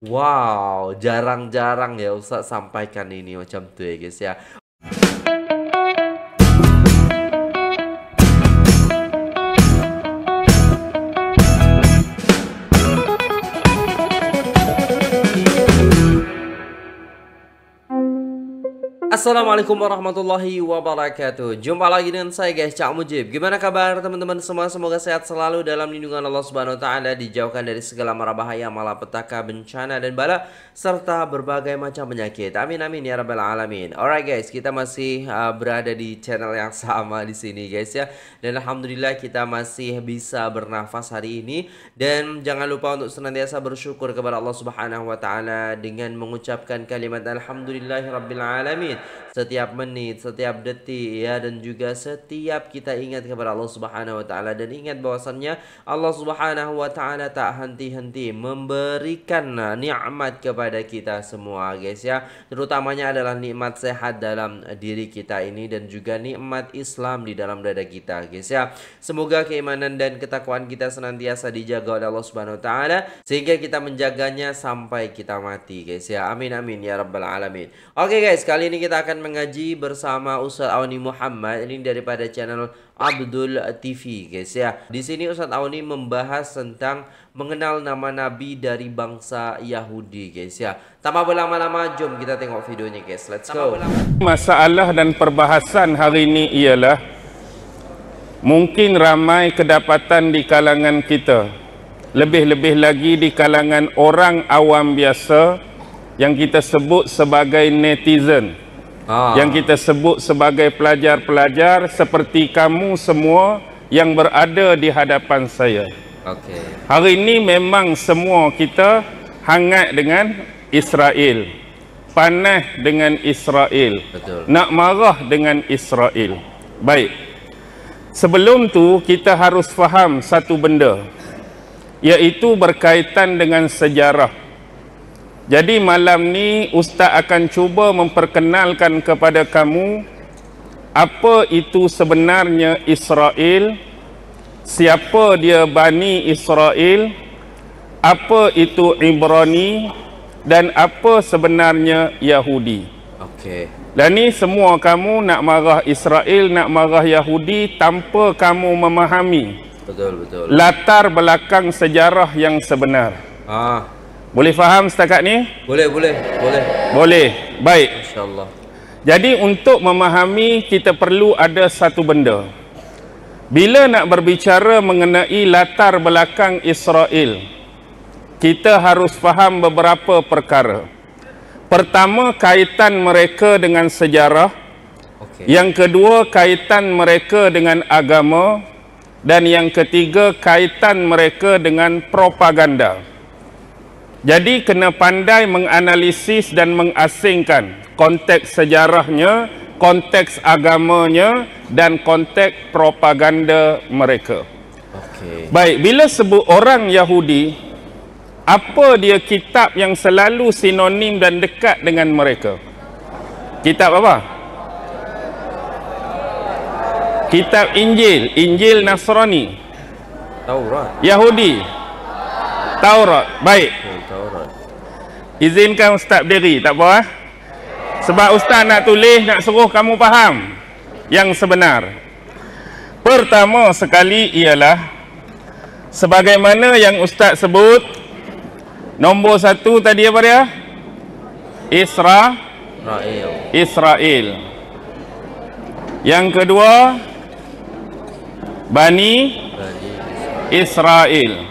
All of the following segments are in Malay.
Wow, jarang-jarang ya Ustaz sampaikan ini macam tu ya guys ya. Assalamualaikum warahmatullahi wabarakatuh. Jumpa lagi dengan saya guys Cak Mujib. Gimana kabar teman-teman semua? Semoga sehat selalu dalam lindungan Allah Subhanahu Wa Taala Dijauhkan dari segala mara bahaya Malapetaka, bencana dan bala Serta berbagai macam penyakit. Amin amin ya rabbal alamin. Alright guys kita masih uh, berada di channel yang sama di sini guys ya. Dan Alhamdulillah kita masih bisa bernafas hari ini. Dan jangan lupa untuk senantiasa bersyukur kepada Allah Subhanahu Wa Taala Dengan mengucapkan kalimat Alhamdulillahi Rabbil Alamin setiap menit, setiap detik ya dan juga setiap kita ingat kepada Allah Subhanahu wa taala dan ingat bahwasannya Allah Subhanahu wa taala tak henti-henti memberikan nikmat kepada kita semua guys ya. Terutamanya adalah nikmat sehat dalam diri kita ini dan juga nikmat Islam di dalam dada kita guys ya. Semoga keimanan dan ketakwaan kita senantiasa dijaga oleh Allah Subhanahu wa taala sehingga kita menjaganya sampai kita mati guys ya. Amin amin ya rabbal alamin. Oke okay, guys, kali ini kita kita akan mengaji bersama Ustaz Auni Muhammad ini daripada channel Abdul TV guys ya. Di sini Ustaz Auni membahas tentang mengenal nama nabi dari bangsa Yahudi guys ya. Tanpa berlama-lama jom kita tengok videonya guys. Let's go. Masalah dan perbahasan hari ini ialah mungkin ramai kedapatan di kalangan kita. Lebih-lebih lagi di kalangan orang awam biasa yang kita sebut sebagai netizen ha. yang kita sebut sebagai pelajar-pelajar seperti kamu semua yang berada di hadapan saya. Okay. Hari ini memang semua kita hangat dengan Israel. Panas dengan Israel. Betul. Nak marah dengan Israel. Baik. Sebelum tu kita harus faham satu benda iaitu berkaitan dengan sejarah. Jadi malam ni ustaz akan cuba memperkenalkan kepada kamu apa itu sebenarnya Israel, siapa dia Bani Israel, apa itu Ibrani dan apa sebenarnya Yahudi. Okey. Dan ni semua kamu nak marah Israel, nak marah Yahudi tanpa kamu memahami betul betul latar belakang sejarah yang sebenar. Ah. Boleh faham setakat ni? Boleh, boleh, boleh. Boleh. Baik. Insya-Allah. Jadi untuk memahami kita perlu ada satu benda. Bila nak berbicara mengenai latar belakang Israel, kita harus faham beberapa perkara. Pertama, kaitan mereka dengan sejarah. Okay. Yang kedua, kaitan mereka dengan agama dan yang ketiga, kaitan mereka dengan propaganda. Jadi kena pandai menganalisis dan mengasingkan konteks sejarahnya, konteks agamanya dan konteks propaganda mereka. Okay. Baik, bila sebut orang Yahudi, apa dia kitab yang selalu sinonim dan dekat dengan mereka? Kitab apa? Kitab Injil, Injil Nasrani. Taurat. Yahudi. Taurat. Baik. Izinkan ustaz berdiri, tak apa eh? Sebab ustaz nak tulis, nak suruh kamu faham yang sebenar. Pertama sekali ialah sebagaimana yang ustaz sebut nombor satu tadi apa dia? Isra Israel. Israel. Yang kedua Bani, Bani Israel.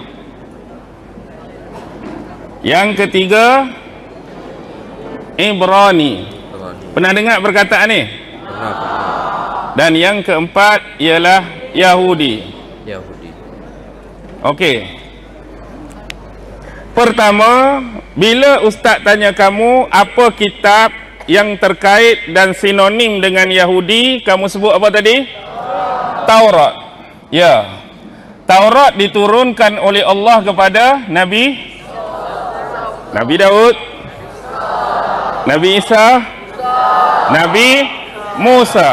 Yang ketiga Ibrani. Pernah dengar perkataan ni? Dan yang keempat ialah Yahudi. Yahudi. Okey. Pertama, bila ustaz tanya kamu apa kitab yang terkait dan sinonim dengan Yahudi, kamu sebut apa tadi? Taurat. Ya. Taurat diturunkan oleh Allah kepada Nabi Nabi Daud Nabi Isa Nabi Musa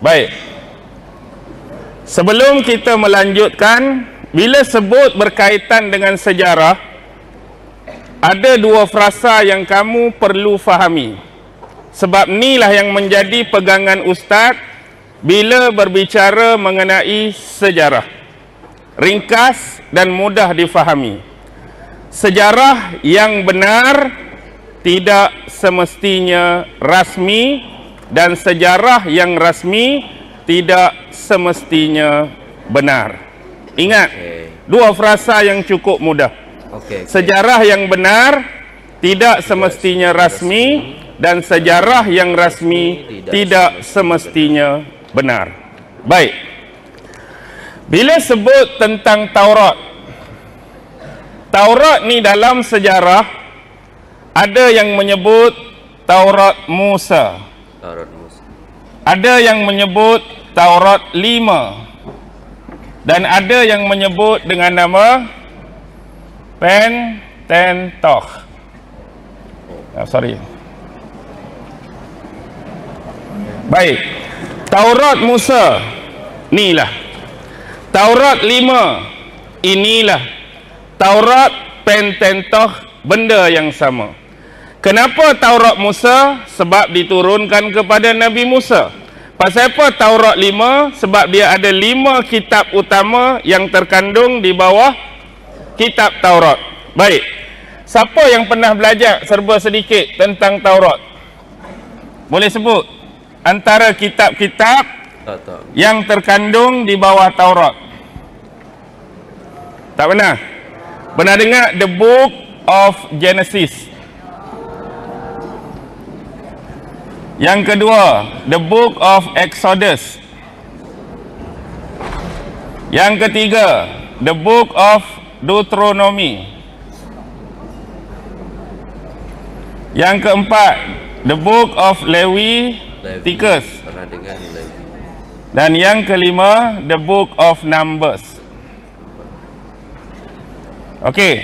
Baik Sebelum kita melanjutkan Bila sebut berkaitan dengan sejarah ada dua frasa yang kamu perlu fahami. Sebab inilah yang menjadi pegangan ustaz bila berbicara mengenai sejarah. Ringkas dan mudah difahami. Sejarah yang benar tidak semestinya rasmi dan sejarah yang rasmi tidak semestinya benar. Ingat, Okey. dua frasa yang cukup mudah. Okey. okey. Sejarah yang benar tidak semestinya rasmi dan sejarah yang rasmi tidak semestinya benar. Baik. Bila sebut tentang Taurat. Taurat ni dalam sejarah ada yang menyebut Taurat Musa. Taurat Musa. Ada yang menyebut Taurat 5 dan ada yang menyebut dengan nama Pentateuch. Oh, sorry. Baik. Taurat Musa. Inilah. Taurat 5. Inilah. Taurat Pentateuch benda yang sama. Kenapa Taurat Musa? Sebab diturunkan kepada Nabi Musa. Pasal apa Taurat 5? Sebab dia ada lima kitab utama yang terkandung di bawah kitab Taurat. Baik. Siapa yang pernah belajar serba sedikit tentang Taurat? Boleh sebut? Antara kitab-kitab yang terkandung di bawah Taurat. Tak pernah? Pernah dengar The Book of Genesis? Yang kedua, The Book of Exodus. Yang ketiga, The Book of Deuteronomy. Yang keempat, The Book of Leviticus. Dan yang kelima, The Book of Numbers. Okey.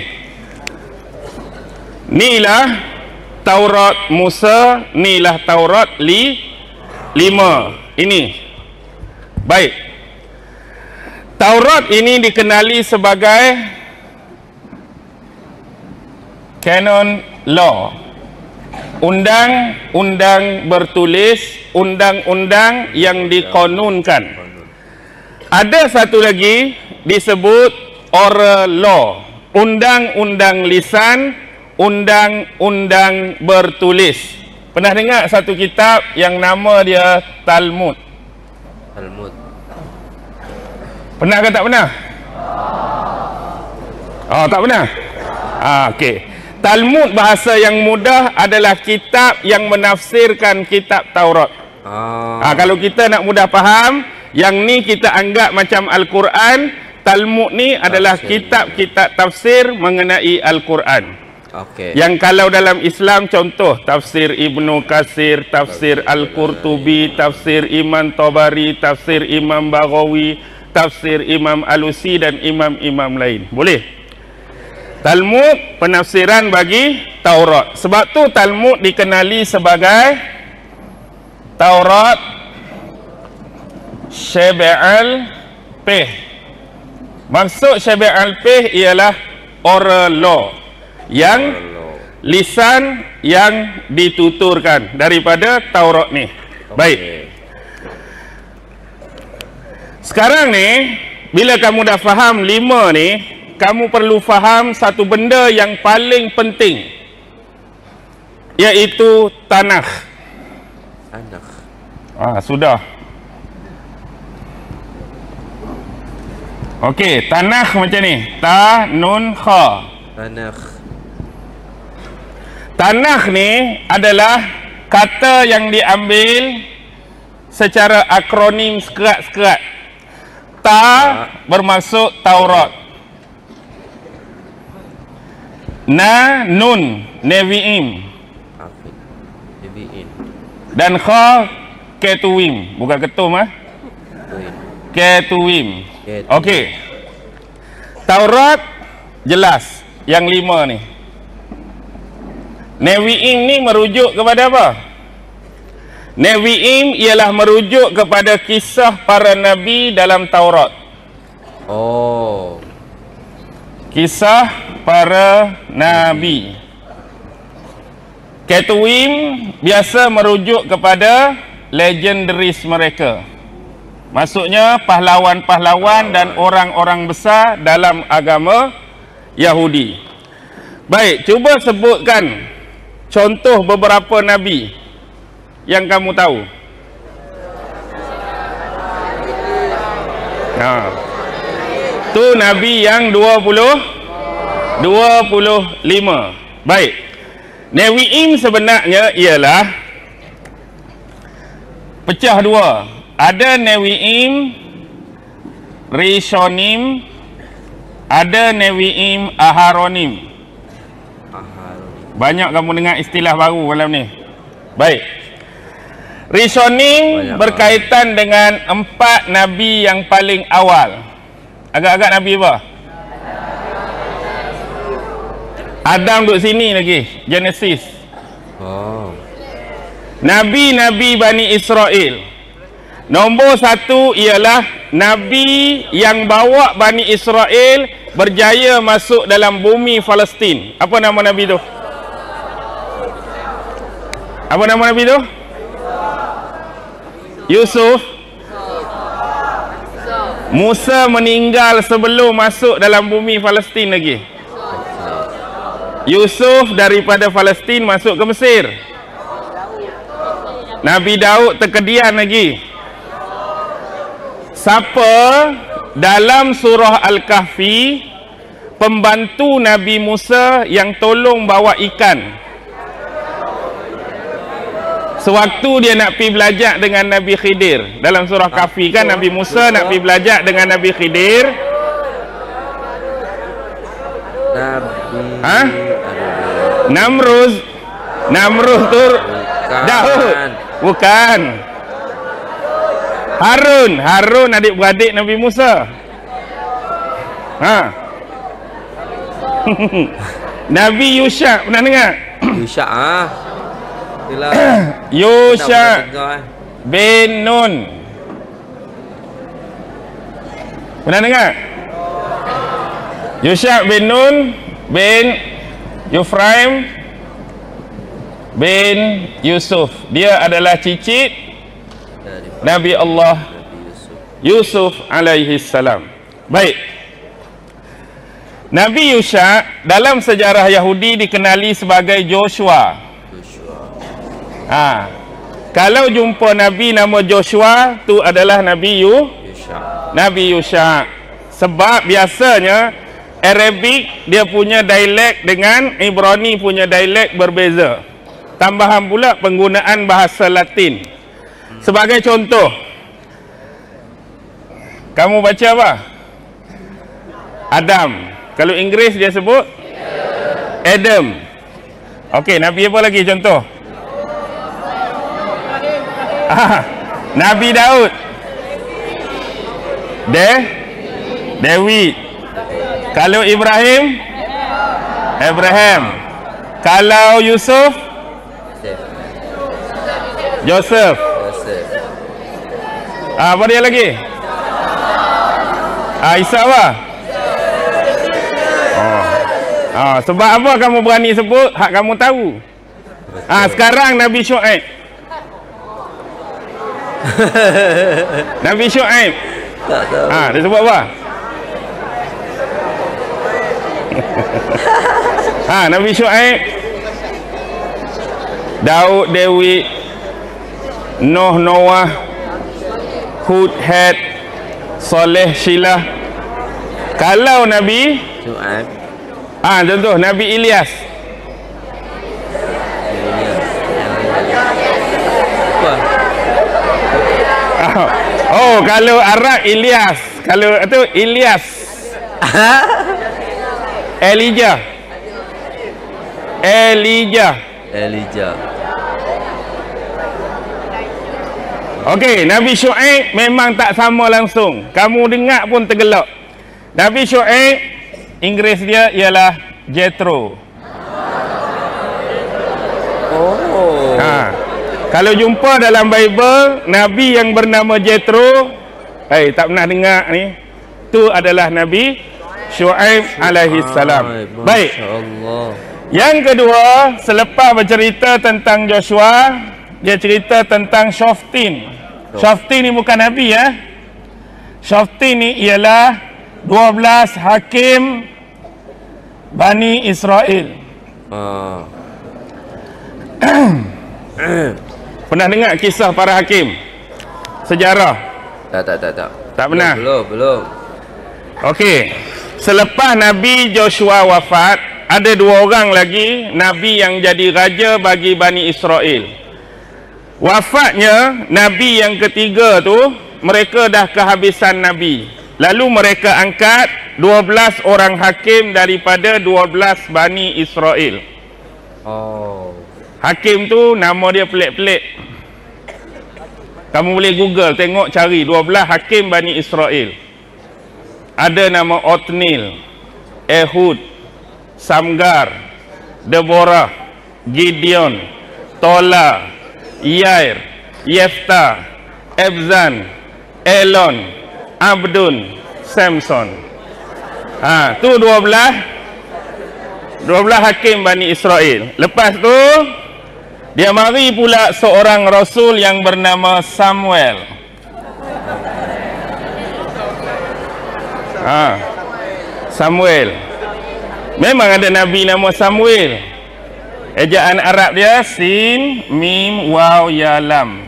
Inilah Taurat Musa, inilah Taurat li lima. Ini. Baik. Taurat ini dikenali sebagai canon law. Undang-undang bertulis, undang-undang yang dikonunkan. Ada satu lagi disebut oral law, undang-undang lisan, undang-undang bertulis. Pernah dengar satu kitab yang nama dia Talmud? Talmud. Pernah ke tak pernah? Oh, tak pernah? Ah, okey. Talmud bahasa yang mudah adalah kitab yang menafsirkan kitab Taurat. Ah. Ah, kalau kita nak mudah faham, yang ni kita anggap macam Al-Quran, Talmud ni adalah kitab-kitab tafsir mengenai Al-Quran. Okey. Yang kalau dalam Islam contoh tafsir Ibnu Kasir, tafsir Al-Qurtubi, tafsir Imam Tabari, tafsir Imam Baghawi, tafsir Imam Alusi dan imam-imam lain. Boleh? Talmud penafsiran bagi Taurat. Sebab tu Talmud dikenali sebagai Taurat Syabi'al Peh. Maksud Syabi'al Peh ialah oral law yang lisan yang dituturkan daripada Taurat ni. Baik. Sekarang ni bila kamu dah faham lima ni, kamu perlu faham satu benda yang paling penting iaitu tanah. Anak. Ah, sudah. Okey, tanah macam ni. Ta nun kha. Anak. Tanah ni adalah kata yang diambil secara akronim sekerat-sekerat. Ta bermaksud Taurat. Na nun Nevi'im dan kha Ketuwim. Bukan ketum ah. Tuin. Ketuwim. Okey. Taurat jelas yang lima ni. Nevi'im ni merujuk kepada apa? Nevi'im ialah merujuk kepada kisah para nabi dalam Taurat. Oh. Kisah para nabi. Ketuim biasa merujuk kepada legendaris mereka. Maksudnya pahlawan-pahlawan dan orang-orang besar dalam agama Yahudi. Baik, cuba sebutkan contoh beberapa nabi yang kamu tahu. Ha. Tu nabi yang 20 25. Baik. Nevi'im sebenarnya ialah pecah dua. Ada Nevi'im Rishonim ada Nevi'im Aharonim. Banyak kamu dengar istilah baru malam ni. Baik. Rishonim berkaitan dengan empat nabi yang paling awal. Agak-agak nabi apa? Adam duduk sini lagi Genesis oh. Nabi-Nabi Bani Israel Nombor satu ialah Nabi yang bawa Bani Israel Berjaya masuk dalam bumi Palestin Apa nama Nabi tu? Apa nama Nabi tu? Yusuf Musa meninggal sebelum masuk dalam bumi Palestin lagi Yusuf daripada Palestin masuk ke Mesir. Nabi Daud terkedian lagi. Siapa dalam surah Al-Kahfi pembantu Nabi Musa yang tolong bawa ikan? Sewaktu dia nak pi belajar dengan Nabi Khidir dalam surah Kahfi kan Nabi Musa nak pi belajar dengan Nabi Khidir. Nabi Ha? Namruz Namruz tu Daud Bukan Harun Harun adik-beradik Nabi Musa Ha Nabi Yusha pernah dengar? Yusha ah. Yusha bin Nun Pernah dengar? Yusha bin Nun bin Yufraim bin Yusuf. Dia adalah cicit Nabi Allah Yusuf alaihi salam. Baik. Nabi Yusha dalam sejarah Yahudi dikenali sebagai Joshua. Ha. Kalau jumpa Nabi nama Joshua, tu adalah Nabi Yu. Nabi Yusha. Sebab biasanya Arabic dia punya dialek dengan Ibrani punya dialek berbeza. Tambahan pula penggunaan bahasa Latin. Sebagai contoh, kamu baca apa? Adam. Kalau Inggeris dia sebut Adam. Okey, Nabi apa lagi contoh? Ah, Nabi Daud. De David. Kalau Ibrahim Abraham Kalau Yusuf Joseph ah, Apa dia lagi? Ah, Isa apa? Oh. Ah, Sebab apa kamu berani sebut? Hak kamu tahu. Ah, Sekarang Nabi Shu'aib Nabi Shu'aib Ah, Dia sebut apa? Ha, Nabi Shu'aib Daud Dewi Noh Noah Hud Had Soleh Sheila Kalau Nabi Shu'aib Ah, ha, contoh Nabi Ilyas Oh, kalau Arab Ilyas. Kalau itu Ilyas. Elijah. Elijah. Elijah. Okey, Nabi Shu'aib memang tak sama langsung. Kamu dengar pun tergelak. Nabi Shu'aib Inggeris dia ialah Jethro. Oh. Ha. Kalau jumpa dalam Bible Nabi yang bernama Jethro, eh hey, tak pernah dengar ni. Tu adalah Nabi Shu'aib alaihi salam. Baik. Yang kedua, selepas bercerita tentang Joshua, dia cerita tentang Shoftin. Shoftin ni bukan Nabi ya. Shoftin ni ialah 12 hakim Bani Israel. Ah. Pernah dengar kisah para hakim? Sejarah? Tak tak tak tak. Tak pernah? Belum, belum. Okey. Selepas Nabi Joshua wafat, ada dua orang lagi Nabi yang jadi raja bagi Bani Israel. Wafatnya Nabi yang ketiga tu, mereka dah kehabisan Nabi. Lalu mereka angkat 12 orang hakim daripada 12 Bani Israel. Oh. Hakim tu nama dia pelik-pelik. Kamu boleh Google tengok cari 12 hakim Bani Israel. Ada nama Otnil, Ehud, Samgar, Deborah, Gideon, Tola, Yair, Yefta, Ebzan, Elon, Abdun, Samson. Ha, tu 12 12 hakim Bani Israel. Lepas tu dia mari pula seorang rasul yang bernama Samuel. Ha. Samuel. Memang ada nabi nama Samuel. Ejaan Arab dia sin mim waw ya lam.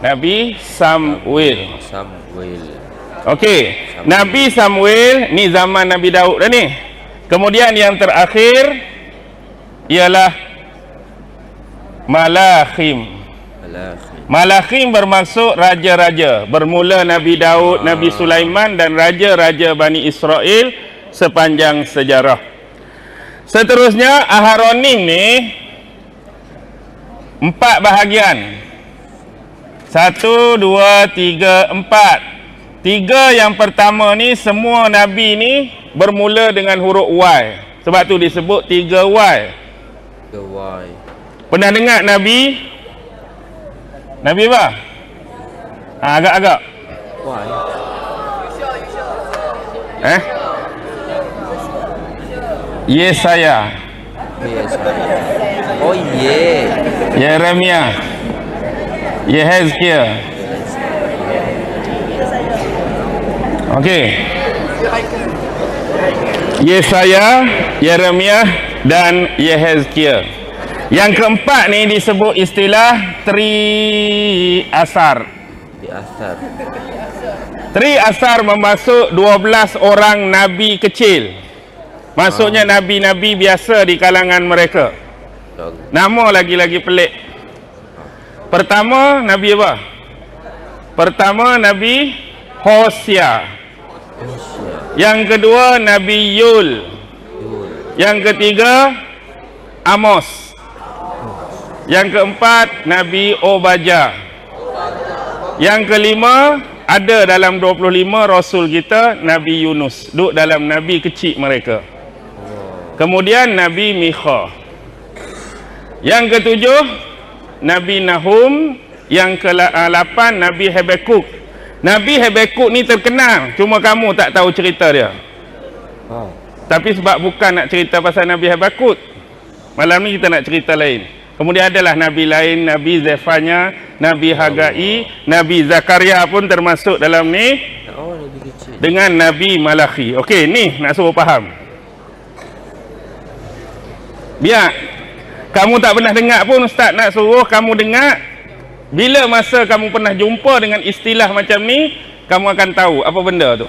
Nabi Samuel. Samuel. Okey, Nabi Samuel ni zaman Nabi Daud dah ni. Kemudian yang terakhir ialah Malachim. Malachi. Malachim bermaksud raja-raja. Bermula Nabi Daud, Nabi Sulaiman dan raja-raja Bani Israel sepanjang sejarah. Seterusnya Aharonim ni empat bahagian. Satu, dua, tiga, empat. Tiga yang pertama ni semua Nabi ni bermula dengan huruf Y. Sebab tu disebut tiga Y. The why. Pernah dengar Nabi? Nabi apa? Ha, agak-agak. Why? Eh? Yesaya, Yes. Oh yeah. Yeremia, Yehezkiel. Okey. Yesaya, Yeremia dan Yehezkiel. Yang keempat ni disebut istilah tri asar. Di asar. Tri asar memasuk 12 orang nabi kecil. Maksudnya nabi-nabi biasa di kalangan mereka. Nama lagi-lagi pelik. Pertama nabi apa? Pertama nabi Hosea. Yang kedua nabi Yul. Yang ketiga Amos. Yang keempat nabi Obajah. Yang kelima ada dalam 25 rasul kita Nabi Yunus duduk dalam nabi kecil mereka. Kemudian Nabi Mikha. Yang ketujuh Nabi Nahum, yang ke-8 Nabi Habakuk. Nabi Habakuk ni terkenal, cuma kamu tak tahu cerita dia. Oh. Tapi sebab bukan nak cerita pasal Nabi Habakuk. Malam ni kita nak cerita lain. Kemudian adalah Nabi lain, Nabi Zefanya, Nabi Hagai, Nabi Zakaria pun termasuk dalam ni Oh, lebih kecil. dengan Nabi Malachi. Okey, ni nak suruh faham. Biar. Kamu tak pernah dengar pun ustaz nak suruh kamu dengar. Bila masa kamu pernah jumpa dengan istilah macam ni, kamu akan tahu apa benda tu.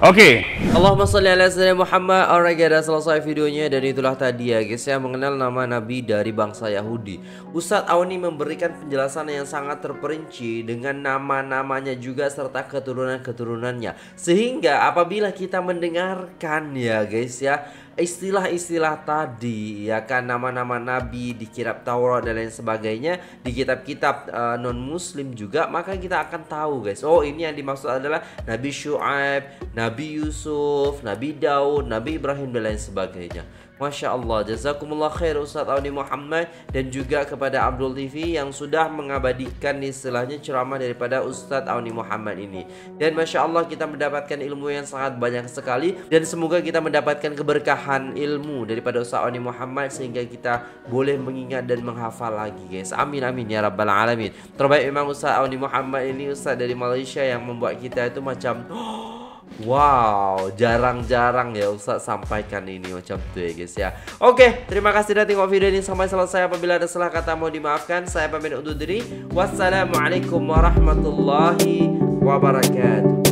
Okey. Allahumma salli ala sayyidina Muhammad. Alright guys dah selesai videonya Dan itulah tadi ya guys Yang mengenal nama Nabi dari bangsa Yahudi. Ustadz Awani memberikan penjelasan yang sangat terperinci Dengan nama-namanya juga serta keturunan-keturunannya. Sehingga apabila kita mendengarkan ya guys ya Istilah-istilah tadi ya kan? Nama-nama nabi di kitab Taurat dan lain sebagainya di kitab-kitab uh, non muslim juga maka kita akan tahu guys. Oh ini yang dimaksud adalah Nabi Syuaib, Nabi Yusuf, Nabi Daud, Nabi Ibrahim dan lain sebagainya Masya Allah Jazakumullah khair Ustaz Auni Muhammad Dan juga kepada Abdul TV Yang sudah mengabadikan istilahnya ceramah daripada Ustaz Auni Muhammad ini. Dan Masya Allah kita mendapatkan ilmu yang sangat banyak sekali Dan semoga kita mendapatkan keberkahan ilmu Daripada Ustaz Auni Muhammad Sehingga kita boleh mengingat dan menghafal lagi guys. Amin amin ya Rabbal Alamin. Terbaik memang Ustaz Auni Muhammad ini Ustaz dari Malaysia yang membuat kita itu macam Wow, jarang-jarang ya Ustaz sampaikan ini macam tu ya guys ya. Oke, terima kasih sudah tengok video ini sampai selesai. Apabila ada salah kata mau dimaafkan. Saya pamit undur diri. Wassalamualaikum warahmatullahi wabarakatuh.